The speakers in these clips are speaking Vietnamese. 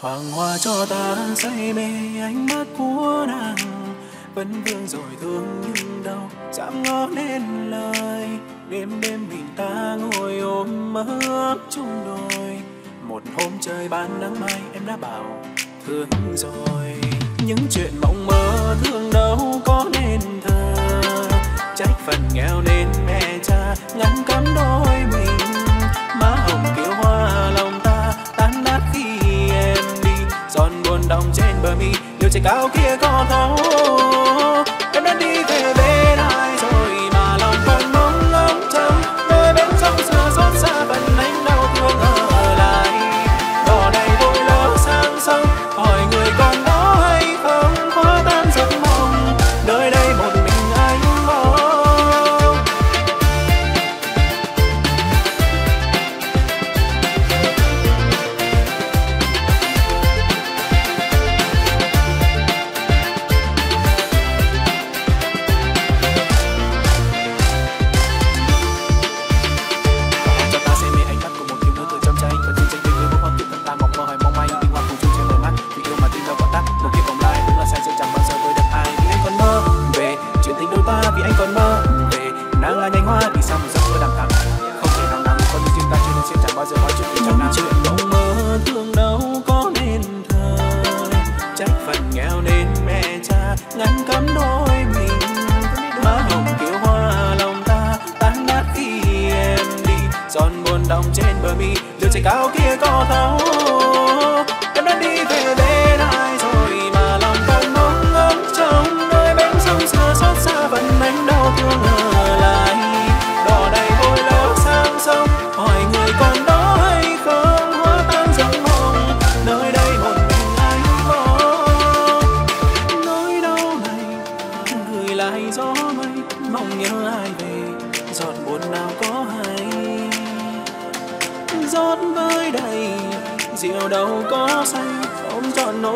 Hoàng hoa cho ta say mê ánh mắt của nàng. Vẫn vương rồi thương nhưng đau Dám ngó nên lời. Đêm đêm mình ta ngồi ôm mơ ước chung đôi. Một hôm trời ban nắng mai, em đã bảo thương rồi. Những chuyện mộng mơ thương đâu có nên thơ Trách phần nghèo nên mẹ cha ngăn cấm đôi mình. Má hồng kia hoa là mi nếu trời cao kia có thấu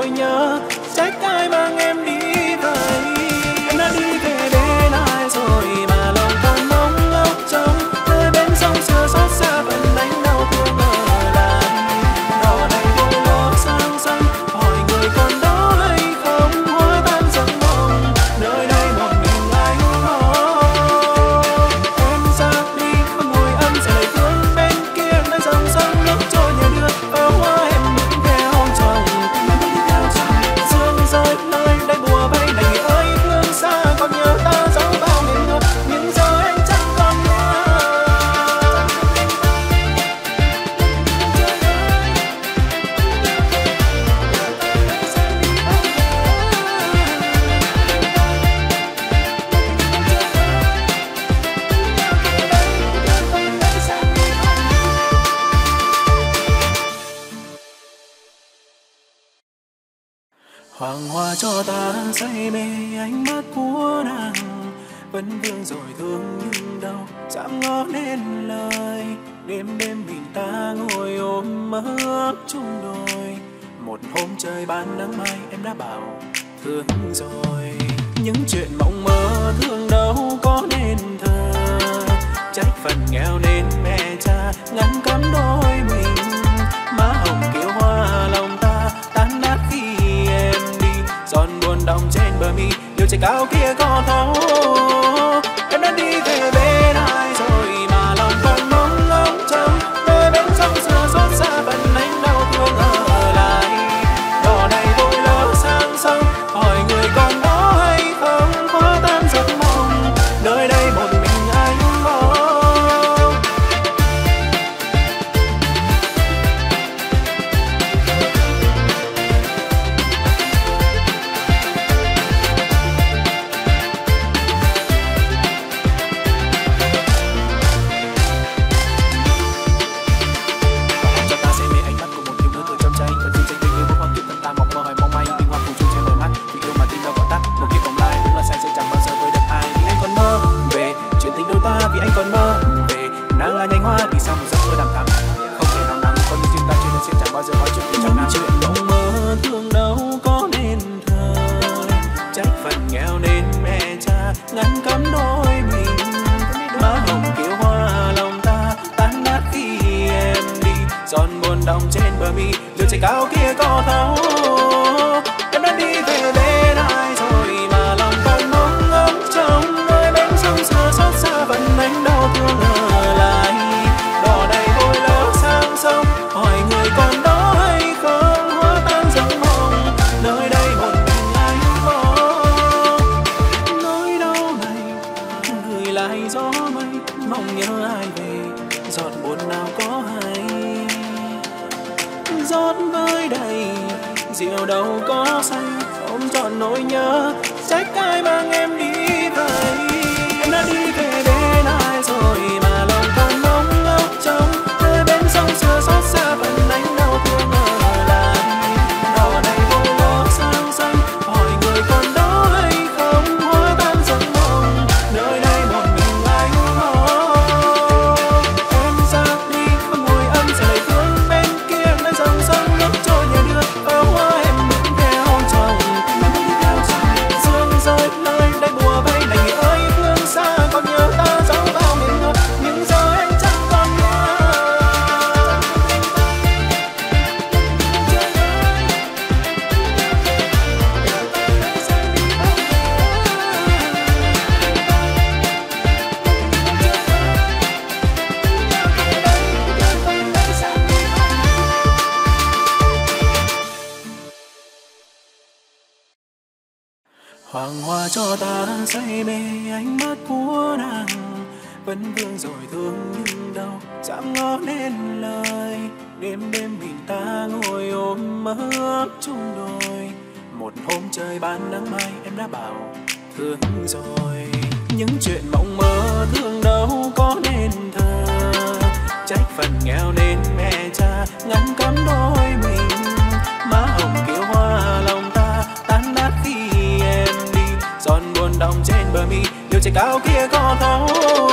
nỗi nhớ cho ta đang say mê ánh mắt của nàng. Vẫn vương rồi thương nhưng đau dám ngó nên lời. Đêm đêm mình ta ngồi ôm mơ ước chung đôi. Một hôm trời ban nắng mai, em đã bảo, thương rồi. Những chuyện mộng mơ thương đâu có nên thơ trách phần nghèo nên mẹ cha ngăn cấm đôi mình. mi điều trời cao kia có thấu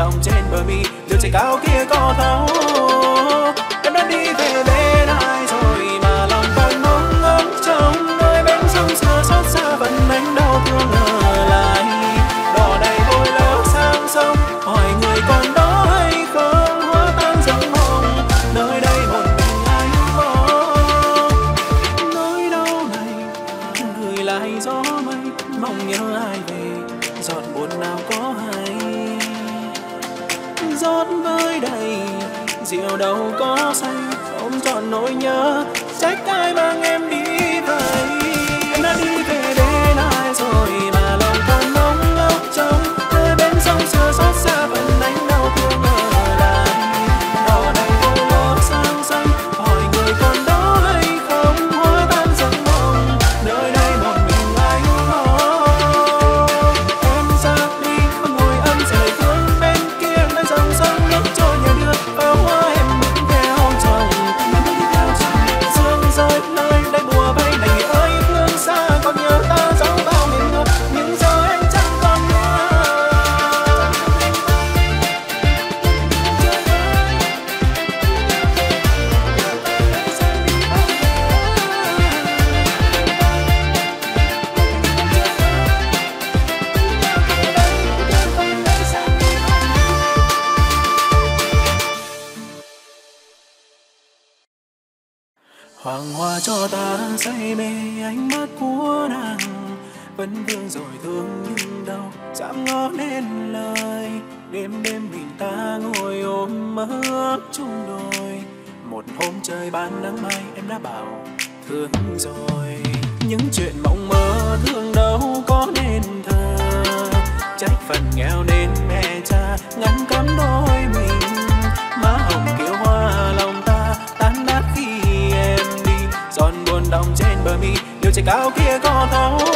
đồng trên bờ mi đường trời cao kia có thấu. Mi liều trời cao kia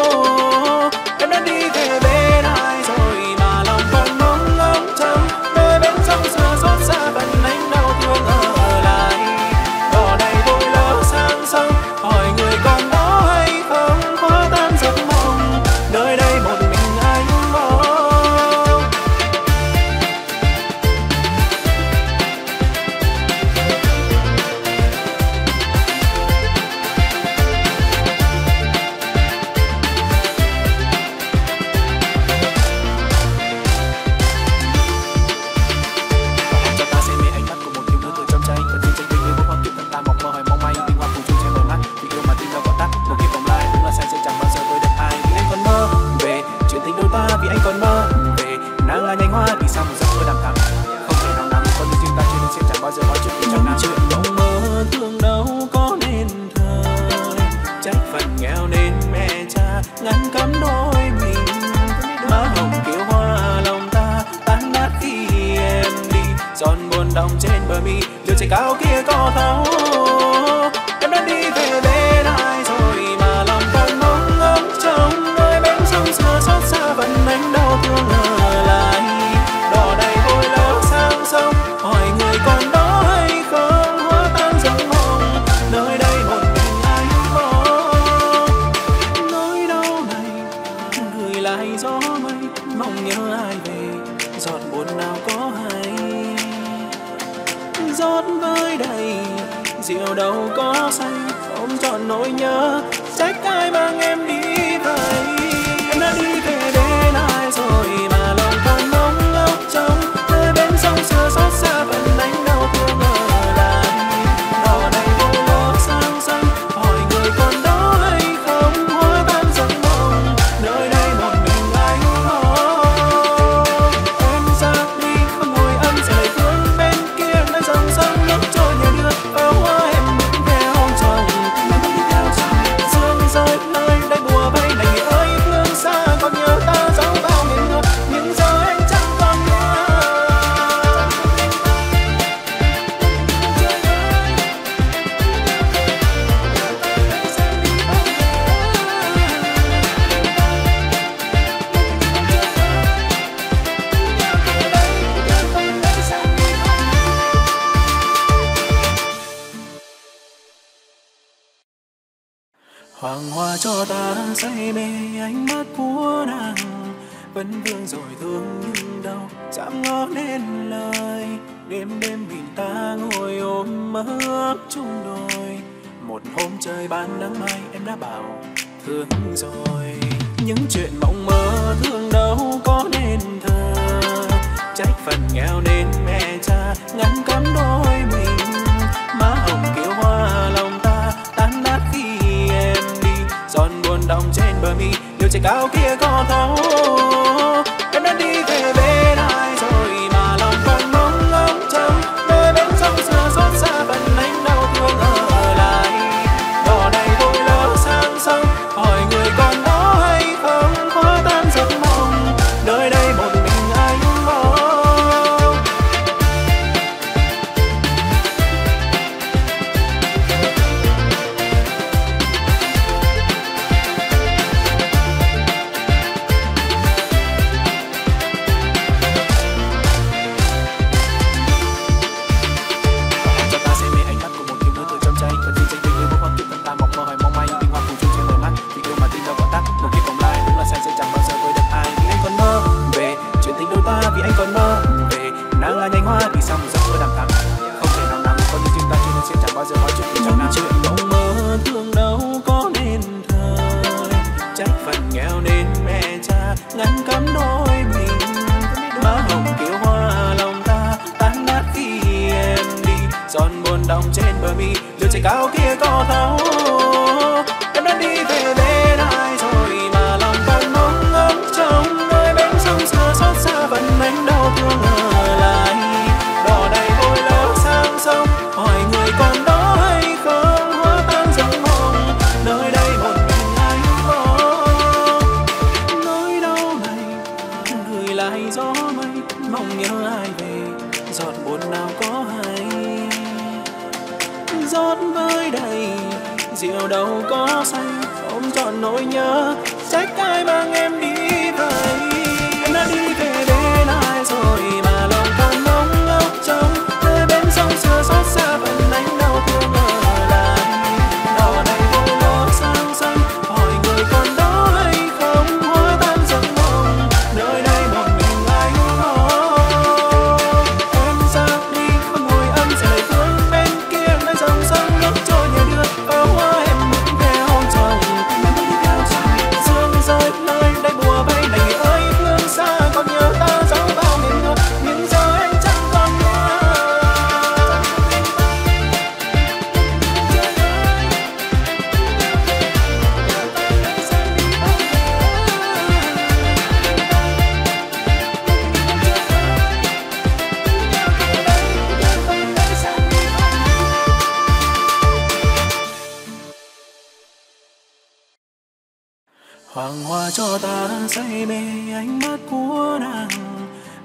Hoàng hoa cho ta say mê ánh mắt của nàng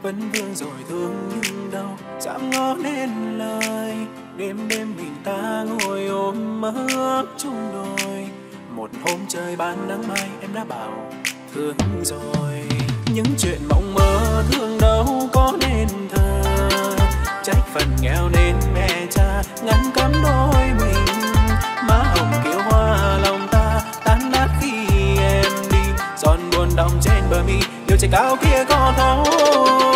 Vẫn vương rồi thương nhưng đau, dám ngó nên lời Đêm đêm mình ta ngồi ôm mơ ước chung đôi. Một hôm trời ban nắng mai em đã bảo thương rồi. Những chuyện mộng mơ thương đâu có nên thơ Trách phần nghèo nên mẹ cha ngăn cấm đôi mình. Má hồng kiểu trời cao kia có thôi.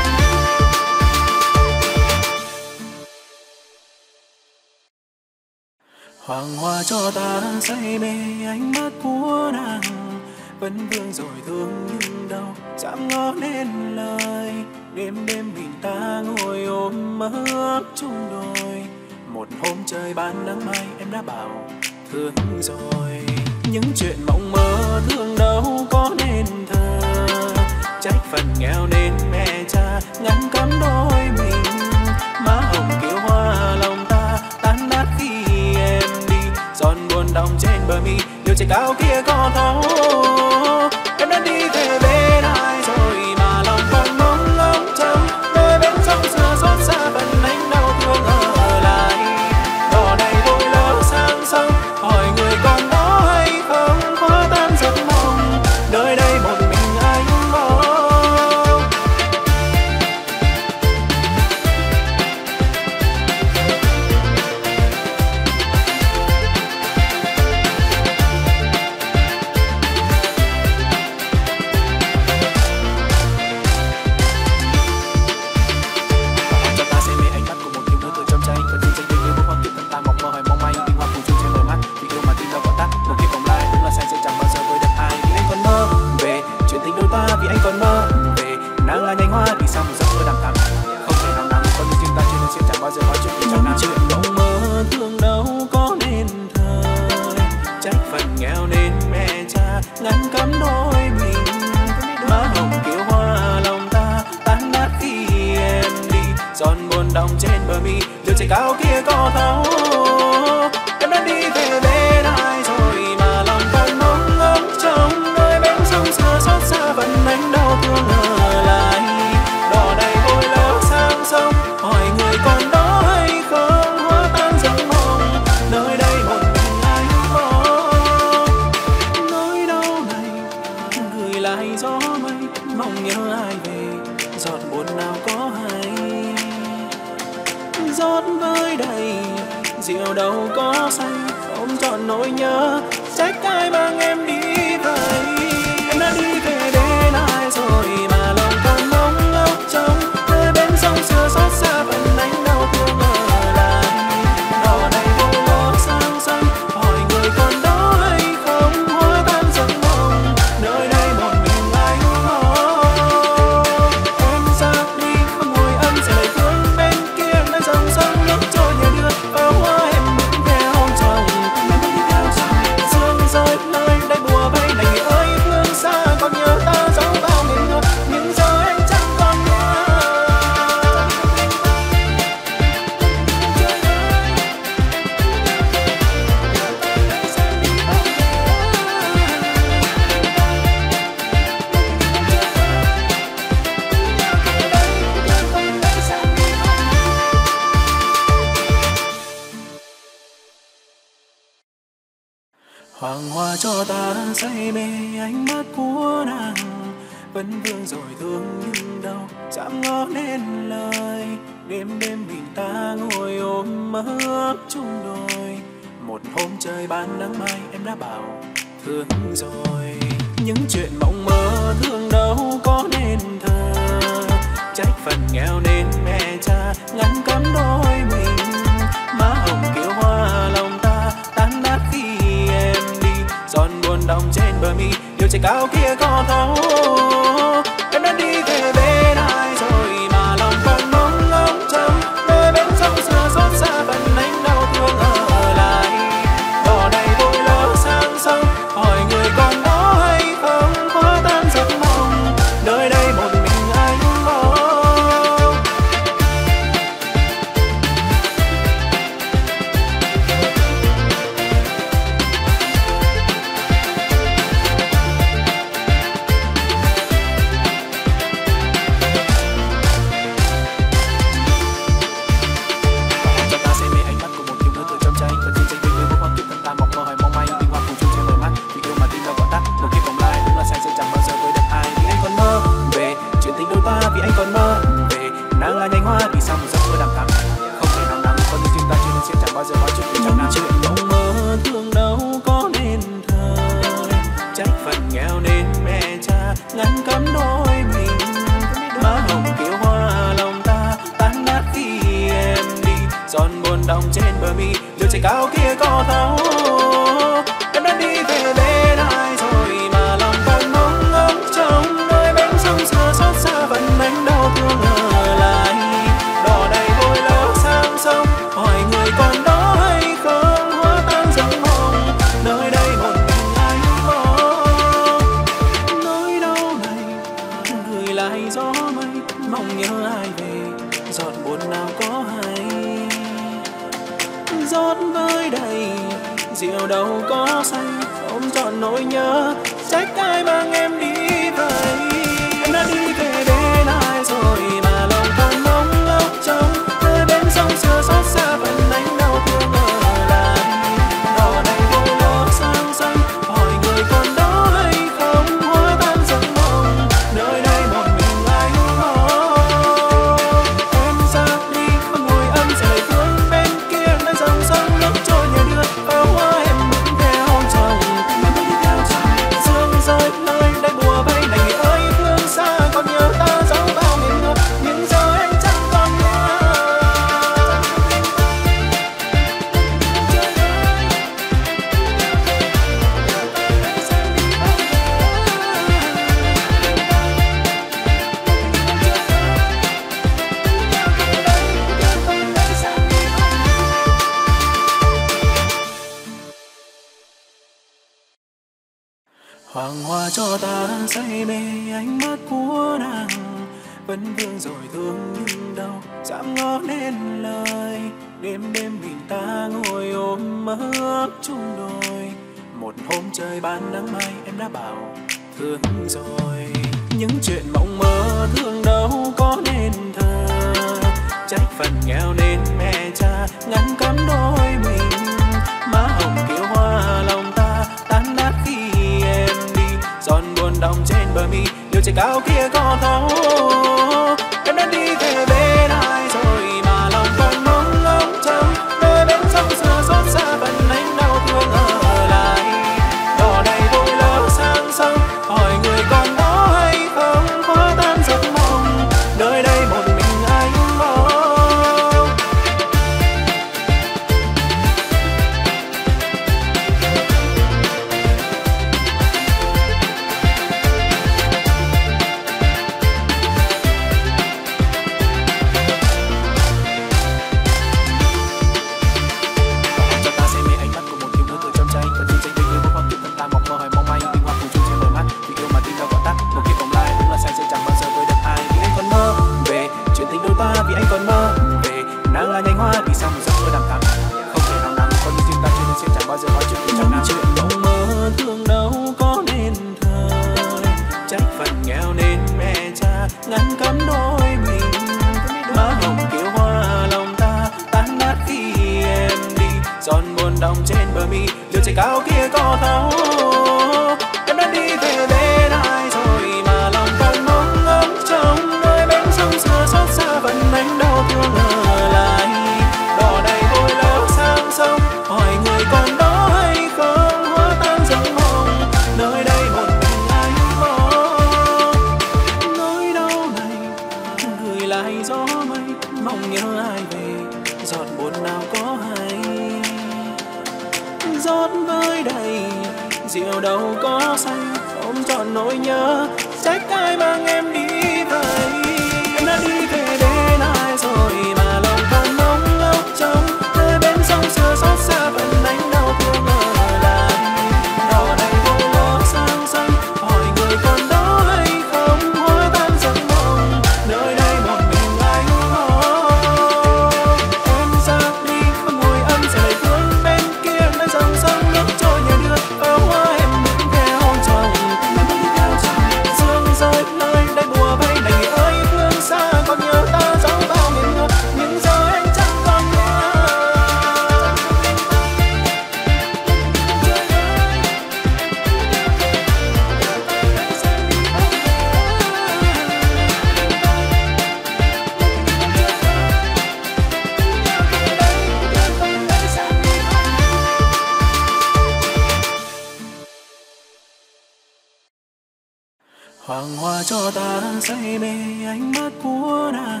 Hoàng hoa cho ta say mê ánh mắt của nàng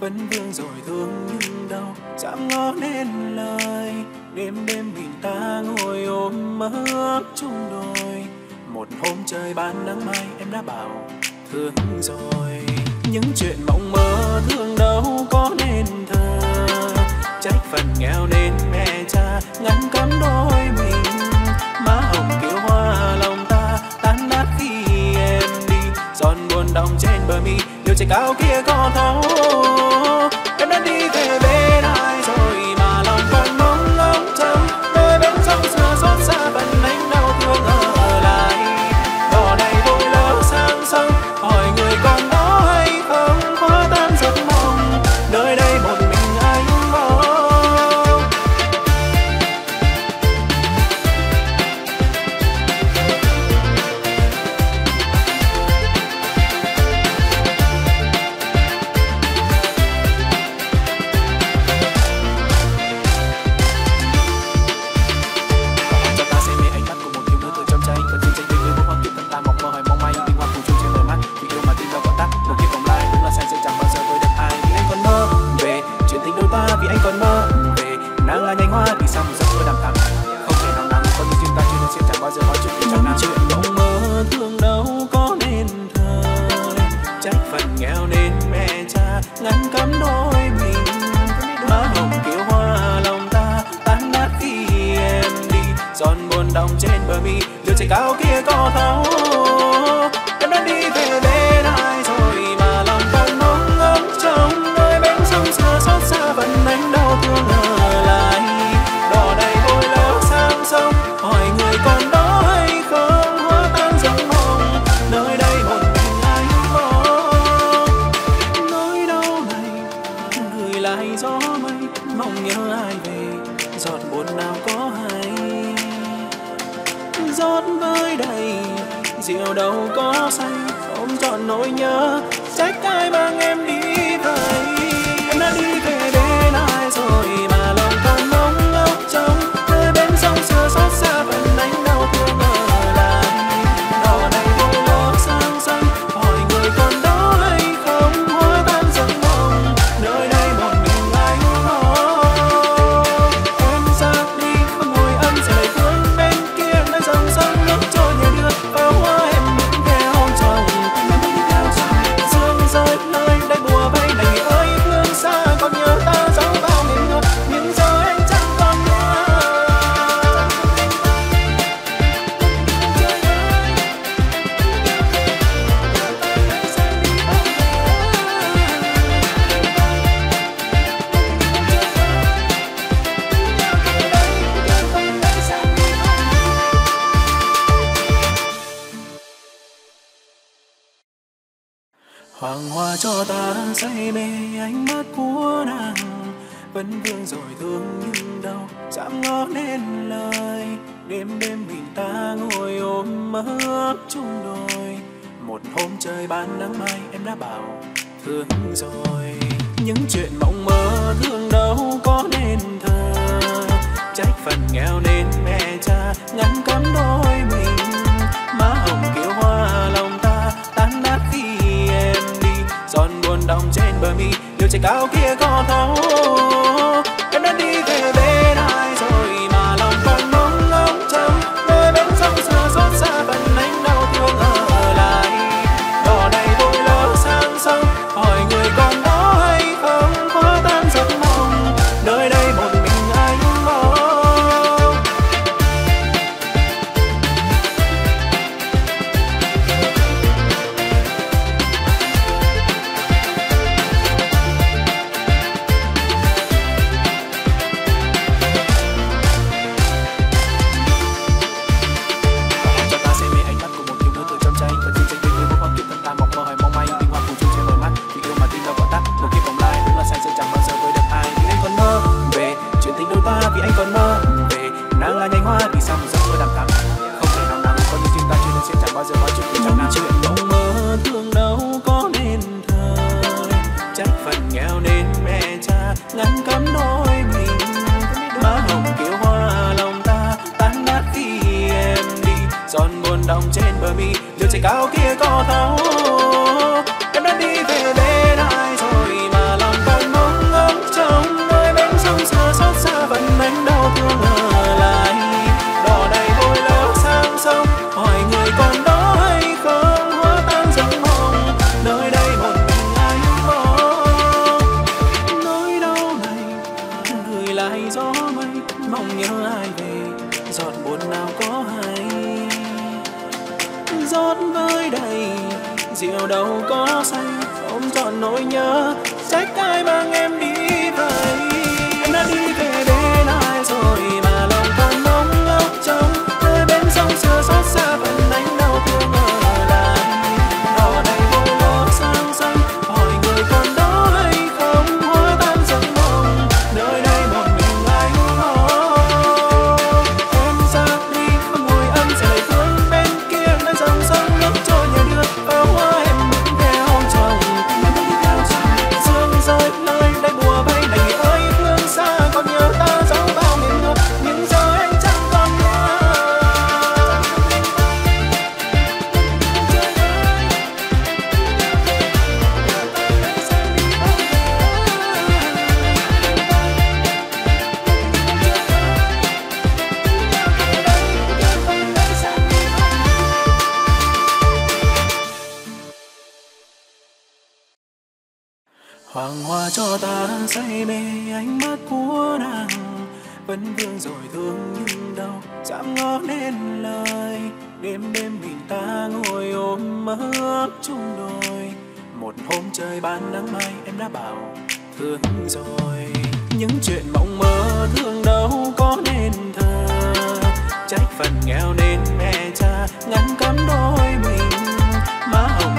Vẫn vương rồi thương nhưng đau Chạm ngó nên lời Đêm đêm mình ta ngồi ôm mơ ước chung đôi Một hôm trời ban nắng mai em đã bảo thương rồi Những chuyện mộng mơ thương đâu có nên thơ Trách phần nghèo nên mẹ cha ngăn cấm đôi mình đồng trên bờ mi. Điều trời cao kia có thấu. Em đã đi về cho ta say mê, ánh mắt của nàng vẫn vương rồi thương nhưng đau, dám ngó nên lời. Đêm đêm mình ta ngồi ôm mơ ước chung đôi. Một hôm trời ban nắng mai, em đã bảo thương rồi. Những chuyện mộng mơ thương đâu có nên thơ trách phần nghèo nên mẹ cha, ngăn cấm đôi mình. Má hồng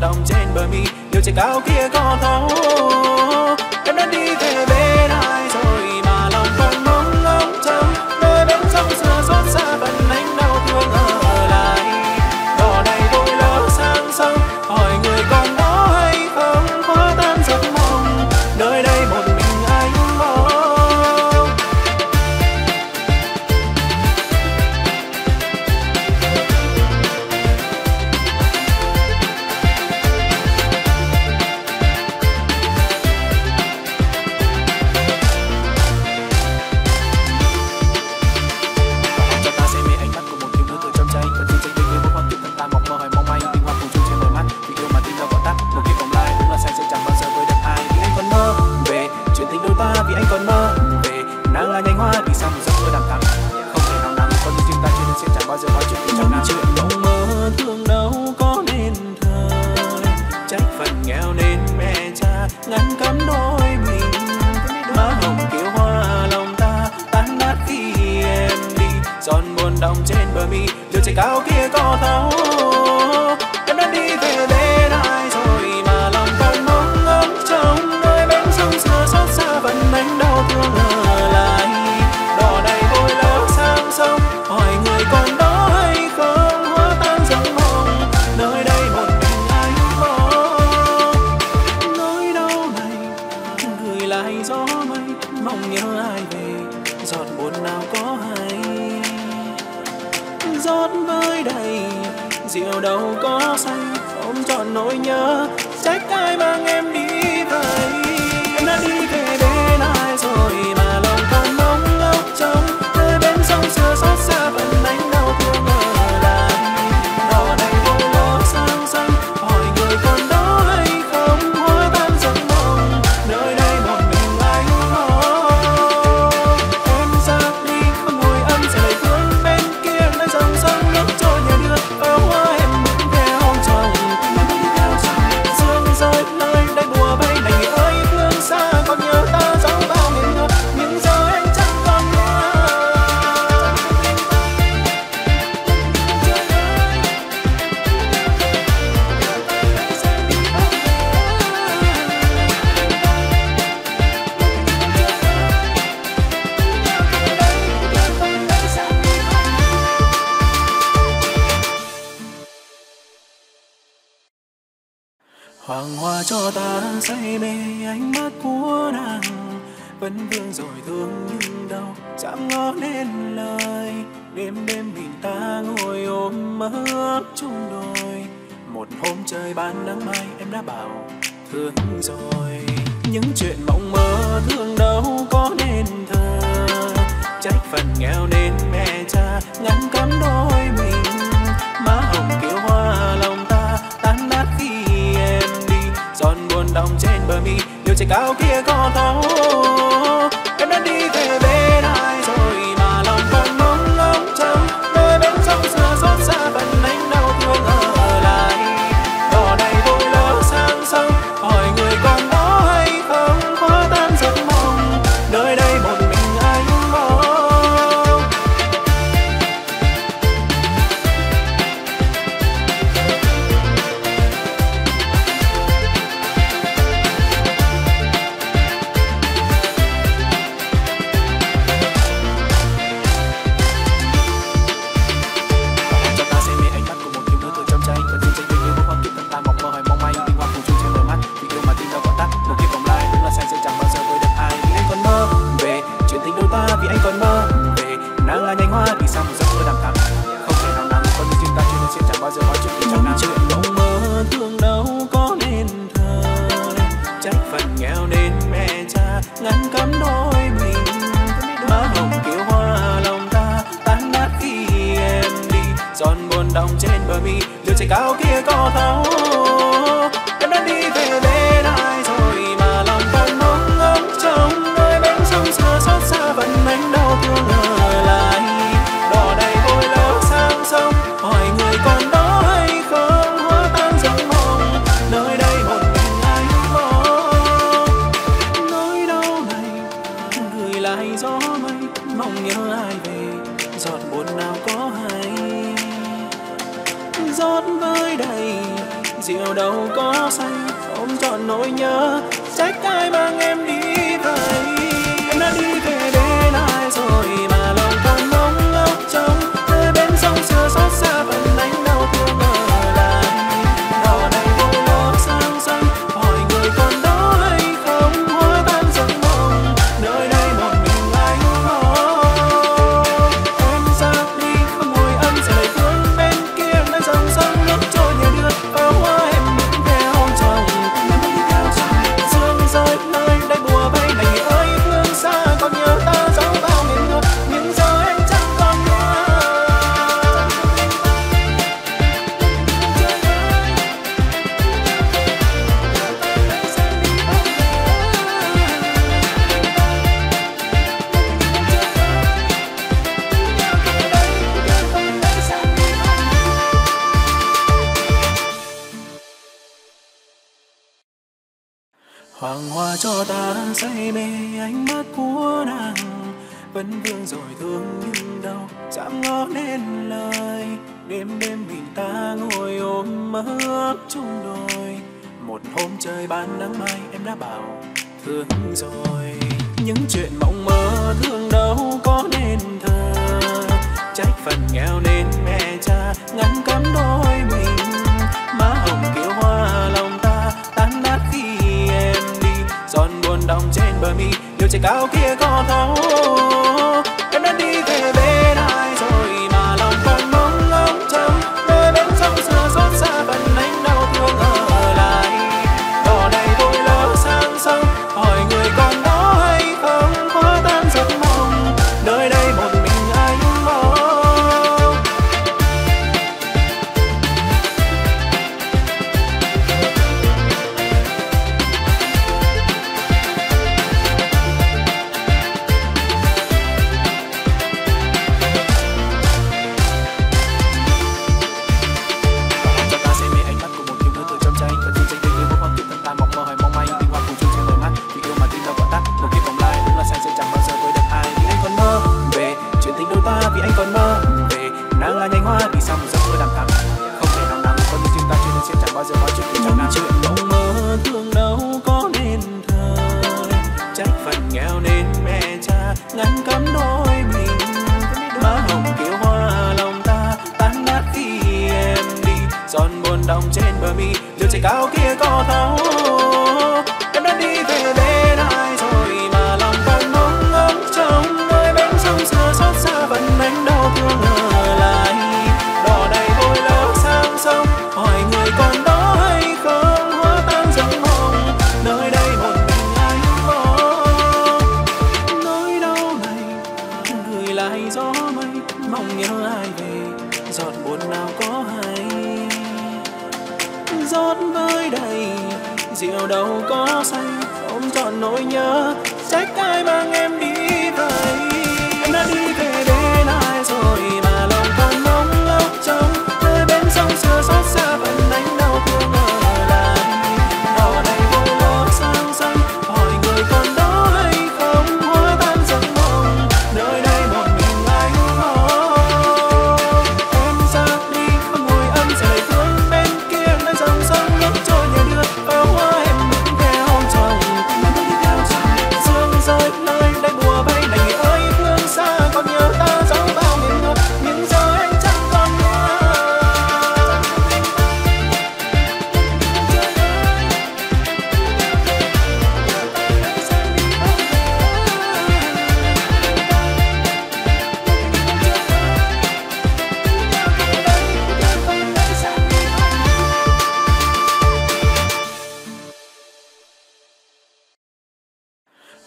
đồng trên bờ mi. Điều trời cao kia có thấu mi điều trời cao kia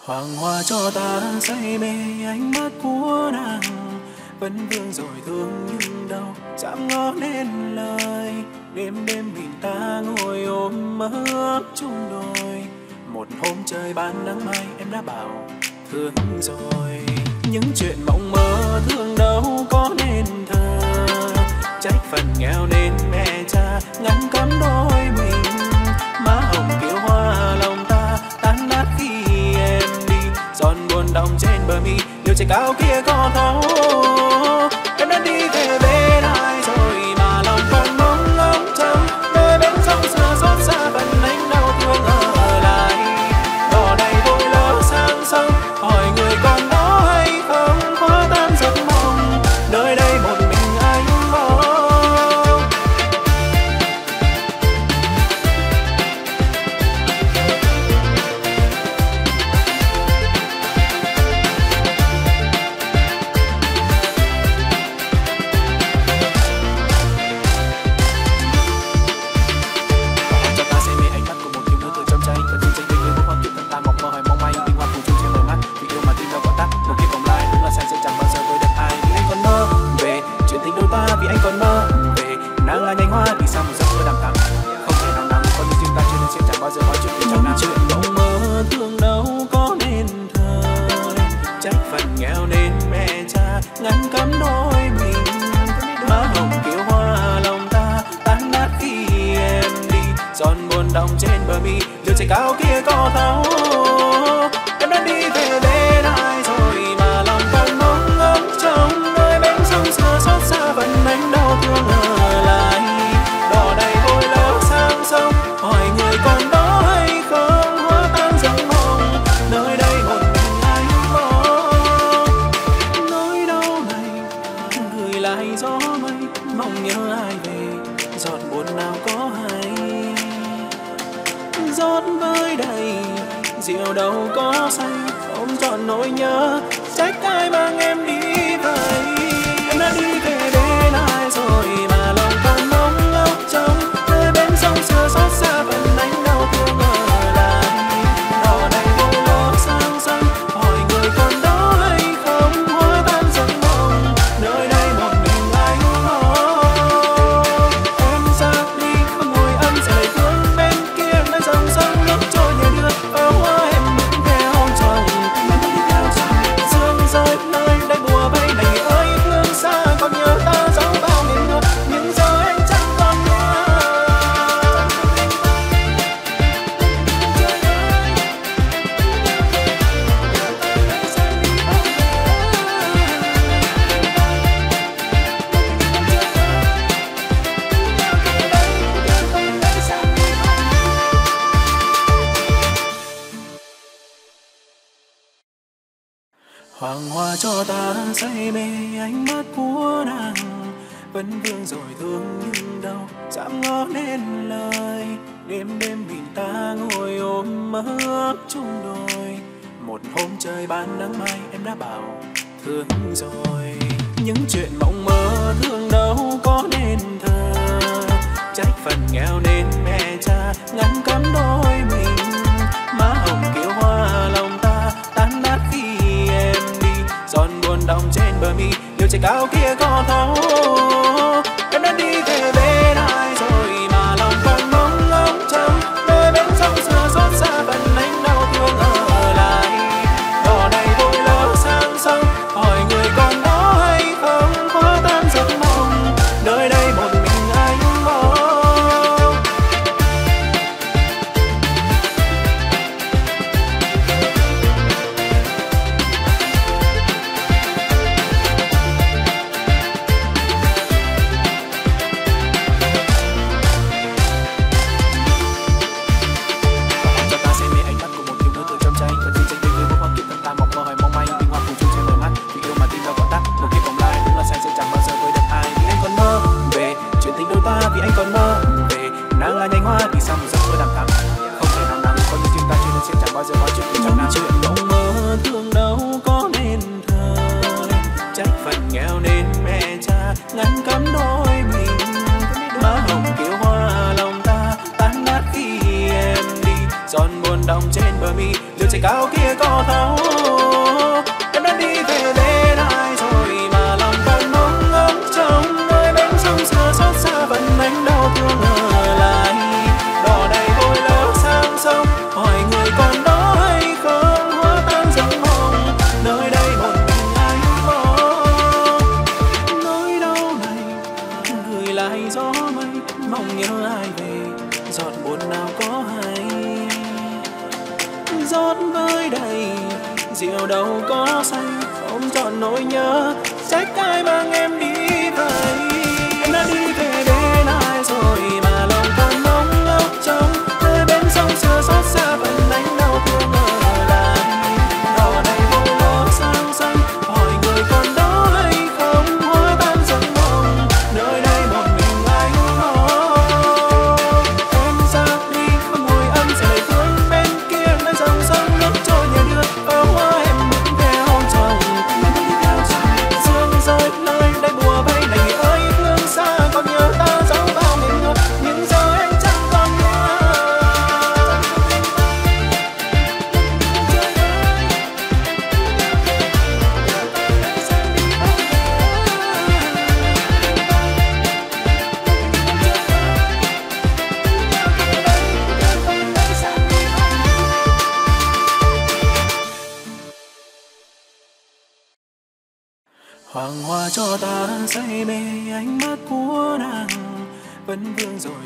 Hoàng hoa cho ta say mê ánh mắt của nàng. Vẫn vương rồi thương nhưng đau Dám ngó nên lời. Đêm đêm mình ta ngồi ôm mơ ước chung đôi. Một hôm trời ban nắng mai, em đã bảo, thương rồi. Những chuyện mộng mơ thương đâu có nên thơ Trách phần nghèo nên mẹ cha ngăn cấm đôi mình. Má hồng kiểu Trên 头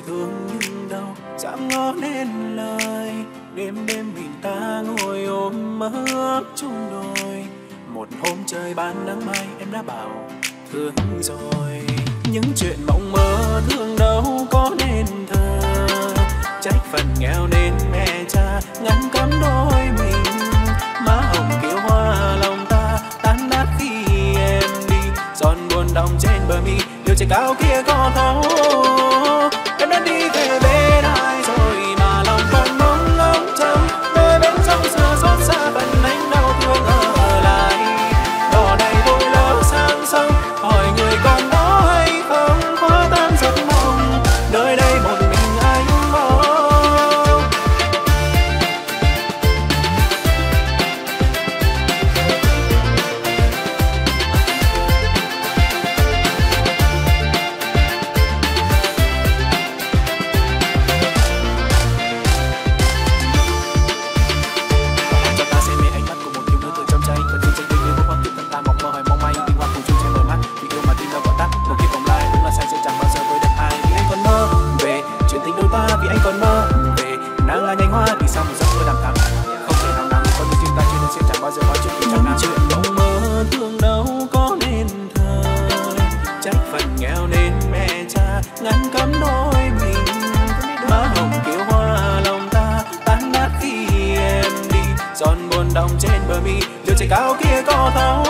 thương nhưng đâu dám ngó nên lời. Đêm đêm mình ta ngồi ôm mơ ước chung đôi. Một hôm trời ban nắng mai, em đã bảo, thương rồi. Những chuyện mộng mơ thương đâu có nên thơ trách phần nghèo nên mẹ cha ngăn cấm đôi mình. Má hồng kiều hoa lòng ta tan nát khi em đi. Giòn buồn đọng trên bờ mi, điều trời cao kia có thấu. Sẽ 铁高头。